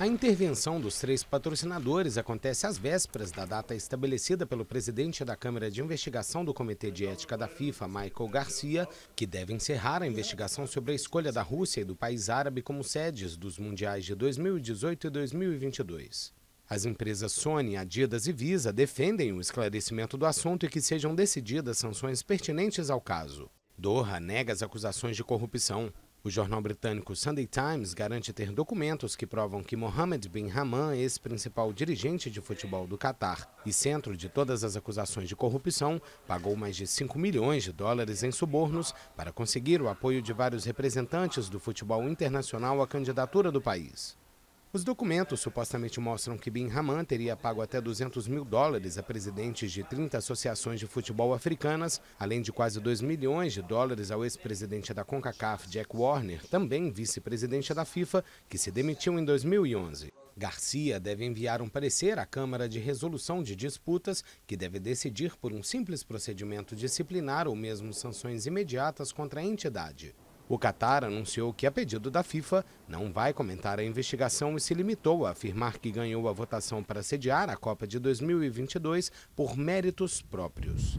A intervenção dos três patrocinadores acontece às vésperas da data estabelecida pelo presidente da Câmara de Investigação do Comitê de Ética da FIFA, Michael Garcia, que deve encerrar a investigação sobre a escolha da Rússia e do país árabe como sedes dos mundiais de 2018 e 2022. As empresas Sony, Adidas e Visa defendem o esclarecimento do assunto e que sejam decididas sanções pertinentes ao caso. Doha nega as acusações de corrupção. O jornal britânico Sunday Times garante ter documentos que provam que Mohammed bin Haman, ex-principal dirigente de futebol do Catar e centro de todas as acusações de corrupção, pagou mais de 5 milhões de dólares em subornos para conseguir o apoio de vários representantes do futebol internacional à candidatura do país. Os documentos supostamente mostram que Bin Haman teria pago até 200 mil dólares a presidentes de 30 associações de futebol africanas, além de quase 2 milhões de dólares ao ex-presidente da CONCACAF, Jack Warner, também vice-presidente da FIFA, que se demitiu em 2011. Garcia deve enviar um parecer à Câmara de Resolução de Disputas, que deve decidir por um simples procedimento disciplinar ou mesmo sanções imediatas contra a entidade. O Qatar anunciou que, a pedido da FIFA, não vai comentar a investigação e se limitou a afirmar que ganhou a votação para sediar a Copa de 2022 por méritos próprios.